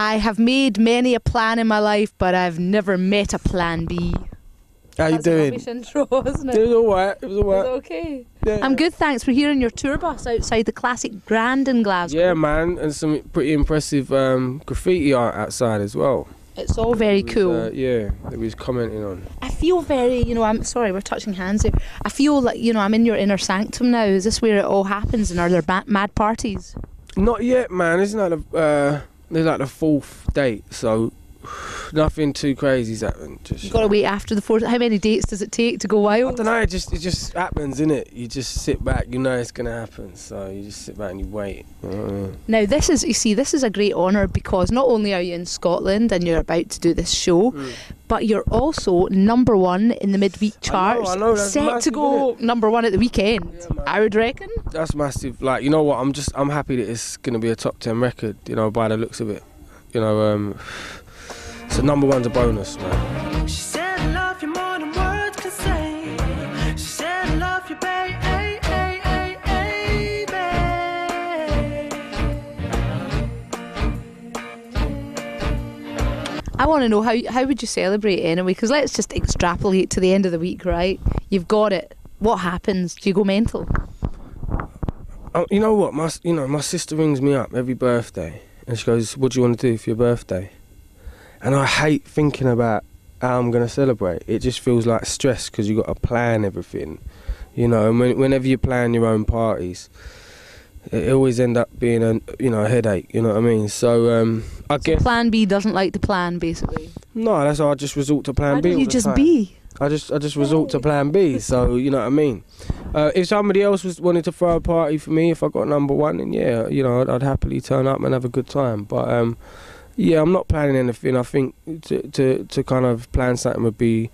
I have made many a plan in my life, but I've never met a plan B. How you That's a doing? rubbish intro, isn't It it? was alright. It was it alright. okay? Yeah. I'm good, thanks. We're here on your tour bus outside the classic Grand in Glasgow. Yeah, man, and some pretty impressive um, graffiti art outside as well. It's all very was, cool. Uh, yeah, that we was commenting on. I feel very, you know, I'm sorry, we're touching hands here. I feel like, you know, I'm in your inner sanctum now. Is this where it all happens? And are there ba- mad parties? Not yet, man. It's like the uh, there's like the fourth date, so nothing too crazy's happened. Just You've got to wait after the fourth. How many dates does it take to go wild? I don't know. It just it just happens, innit? You just sit back. You know it's gonna happen, so you just sit back and you wait. You know what I mean? Now, this is, you see, this is a great honour because not only are you in Scotland and you're about to do this show, but you're also number one in the midweek Mm. I know, charts. I know, set to go number one at the weekend. Yeah. I would reckon. That's massive. Like you know what? I'm just I'm happy that it's gonna be a top ten record. You know, by the looks of it. You know, um, so number one's a bonus, man. She said I love you more than words can say. She said love you, babe. I want to know how how would you celebrate anyway? Because let's just extrapolate to the end of the week, right? You've got it. What happens? Do you go mental? Oh, you know what? My you know my sister rings me up every birthday, and she goes, "What do you want to do for your birthday?" And I hate thinking about how I'm gonna celebrate. It just feels like stress because you got to plan everything, you know. And when, whenever you plan your own parties, it, always end up being a you know a headache. You know what I mean? So um, I guess Plan B doesn't like the plan, basically. no. That's why I just resort to plan Why B. don't you just time. be? I just I just resort to plan B. So you know what I mean. Uh, if somebody else was wanted to throw a party for me, if I got number one, then yeah, you know I'd, I'd happily turn up and have a good time. But um, yeah, I'm not planning anything. I think to to to kind of plan something would be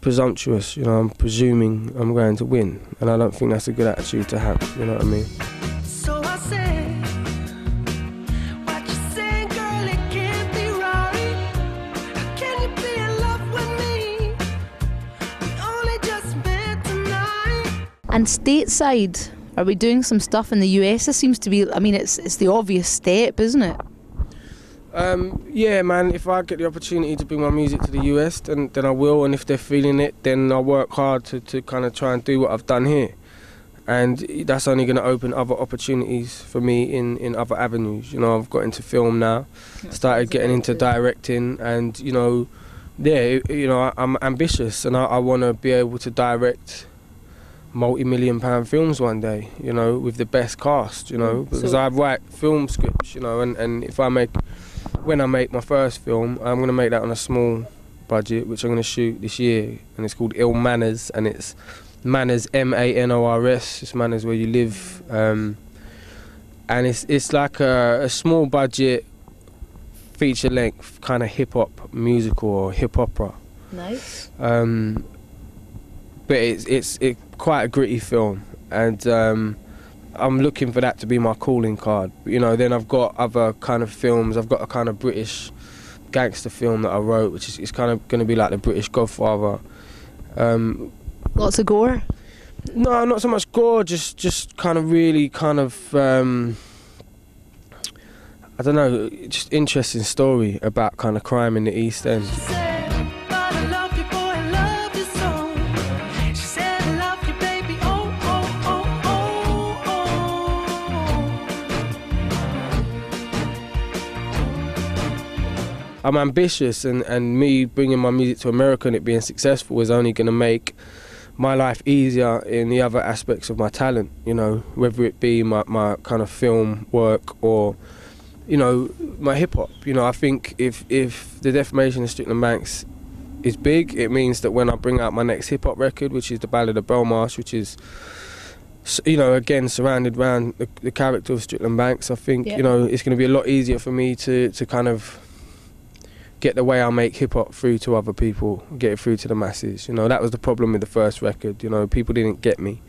presumptuous. You know, I'm presuming I'm going to win, and I don't think that's a good attitude to have. You know what I mean? So I said, saying, girl? It can't be right. How can you be in love with me? We only just met tonight. And stateside, are we doing some stuff in the US? This seems to be. I mean, it's it's the obvious step, isn't it? Um, yeah, man. If I get the opportunity to bring my music to the US, then then I will. And if they're feeling it, then I'll work hard to, to kind of try and do what I've done here. And that's only going to open other opportunities for me in, in other avenues. You know, I've got into film now, started getting into directing, and you know, yeah, you know, I, I'm ambitious, and I, I want to be able to direct multi-million pound films one day. You know, with the best cast. You know, because So- I write film scripts. You know, and, and if I make when I make my first film, I'm going to make that on a small budget, which I'm going to shoot this year, and it's called Ill Manors, and it's manors M A N O R S. It's manors where you live, um, and it's it's like a, a small budget, feature length kind of hip hop musical or hip opera. Nice. Um, but it's it's it quite a gritty film, and um, I'm looking for that to be my calling card. You know, then I've got other kind of films. I've got a kind of British gangster film that I wrote, which is it's kind of going to be like the British Godfather. Um, Lots of gore. no, not so much gore, just just kind of really kind of um, I don't know, just interesting story about kind of crime in the East End. I'm ambitious, and, and me bringing my music to America and it being successful is only going to make my life easier in the other aspects of my talent, you know, whether it be my, my kind of film work or, you know, my hip hop. You know, I think if, if the defamation of Strickland Banks is big, it means that when I bring out my next hip hop record, which is the Ballad of Belmarsh, which is, you know, again surrounded around the, the character of Strickland Banks, I think, Yeah. you know, it's going to be a lot easier for me to, to kind of get the way I make hip hop through to other people, get it through to the masses. You know, that was the problem with the first record. You know, people didn't get me.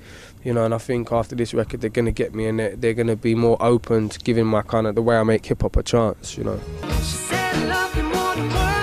You know, and I think after this record they're gonna get me, and they're, they're gonna be more open to giving my kind of the way I make hip hop a chance. You know.